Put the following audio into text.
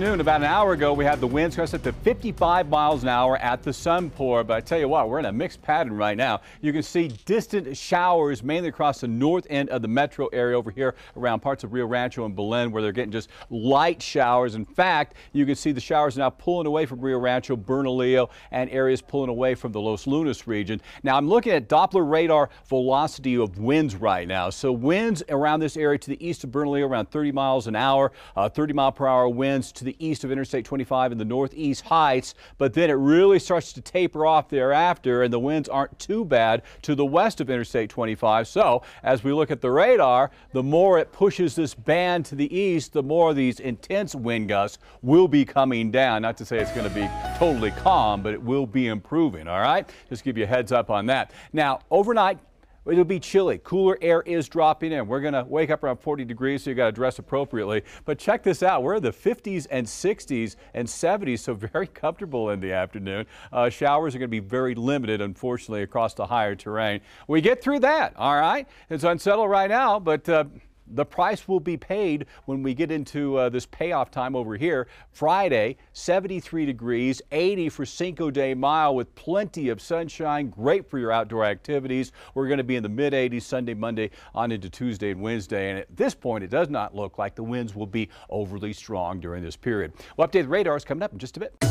afternoon, about an hour ago, we had the winds crest up to 55 miles an hour at the Sunport. But I tell you what, we're in a mixed pattern right now. You can see distant showers mainly across the north end of the metro area over here around parts of Rio Rancho and Belen where they're getting just light showers. In fact, you can see the showers now pulling away from Rio Rancho, Bernalillo, and areas pulling away from the Los Lunas region. Now I'm looking at Doppler radar velocity of winds right now. So winds around this area to the east of Bernalillo around 30 miles an hour, uh, 30 mile per hour winds to the east of Interstate 25 in the northeast heights, but then it really starts to taper off thereafter and the winds aren't too bad to the west of Interstate 25. So as we look at the radar, the more it pushes this band to the east, the more these intense wind gusts will be coming down. Not to say it's going to be totally calm, but it will be improving. All right. Just give you a heads up on that. Now, overnight, It'll be chilly. Cooler air is dropping in. We're going to wake up around 40 degrees, so you got to dress appropriately. But check this out. We're in the 50s and 60s and 70s, so very comfortable in the afternoon. Uh, showers are going to be very limited, unfortunately, across the higher terrain. We get through that, all right? It's unsettled right now, but. Uh, the price will be paid when we get into uh, this payoff time over here. Friday, 73 degrees, 80 for Cinco de Mayo with plenty of sunshine. Great for your outdoor activities. We're going to be in the mid 80s Sunday, Monday, on into Tuesday and Wednesday. And at this point, it does not look like the winds will be overly strong during this period. We'll update the radars coming up in just a bit.